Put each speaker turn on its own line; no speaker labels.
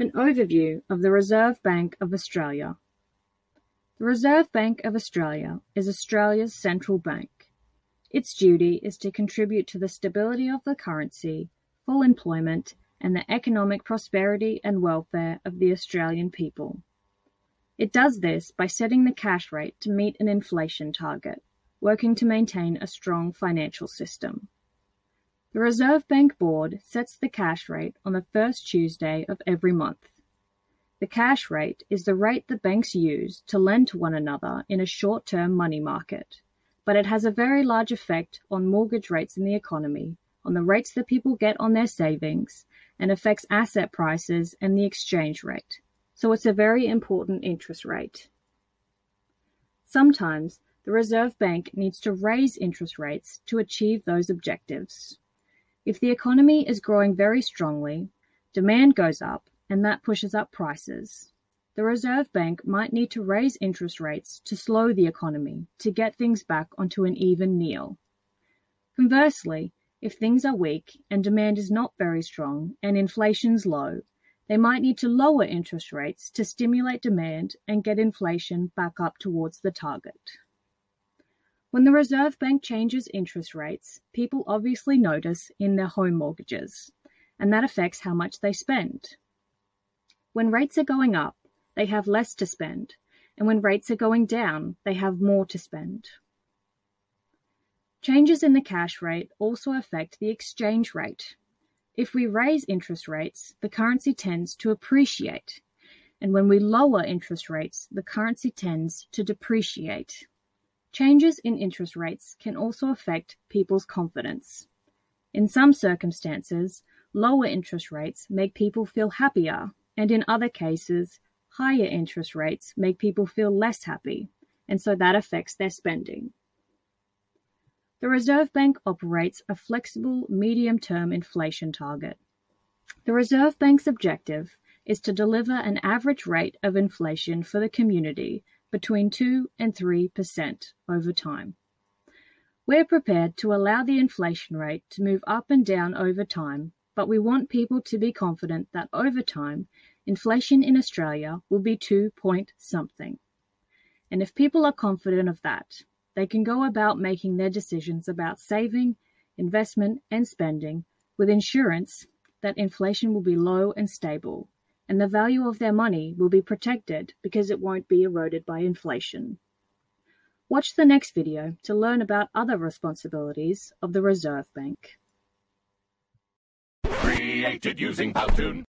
An overview of the Reserve Bank of Australia. The Reserve Bank of Australia is Australia's central bank. Its duty is to contribute to the stability of the currency, full employment, and the economic prosperity and welfare of the Australian people. It does this by setting the cash rate to meet an inflation target, working to maintain a strong financial system. The Reserve Bank Board sets the cash rate on the first Tuesday of every month. The cash rate is the rate the banks use to lend to one another in a short-term money market, but it has a very large effect on mortgage rates in the economy, on the rates that people get on their savings, and affects asset prices and the exchange rate. So it's a very important interest rate. Sometimes the Reserve Bank needs to raise interest rates to achieve those objectives. If the economy is growing very strongly, demand goes up and that pushes up prices. The Reserve Bank might need to raise interest rates to slow the economy to get things back onto an even kneel. Conversely, if things are weak and demand is not very strong and inflation's low, they might need to lower interest rates to stimulate demand and get inflation back up towards the target. When the Reserve Bank changes interest rates, people obviously notice in their home mortgages, and that affects how much they spend. When rates are going up, they have less to spend, and when rates are going down, they have more to spend. Changes in the cash rate also affect the exchange rate. If we raise interest rates, the currency tends to appreciate, and when we lower interest rates, the currency tends to depreciate. Changes in interest rates can also affect people's confidence. In some circumstances, lower interest rates make people feel happier, and in other cases, higher interest rates make people feel less happy, and so that affects their spending. The Reserve Bank operates a flexible medium-term inflation target. The Reserve Bank's objective is to deliver an average rate of inflation for the community between 2 and 3% over time. We're prepared to allow the inflation rate to move up and down over time, but we want people to be confident that over time, inflation in Australia will be 2 point something. And if people are confident of that, they can go about making their decisions about saving, investment, and spending with assurance that inflation will be low and stable and the value of their money will be protected because it won't be eroded by inflation. Watch the next video to learn about other responsibilities of the Reserve Bank.
Created using Powtoon.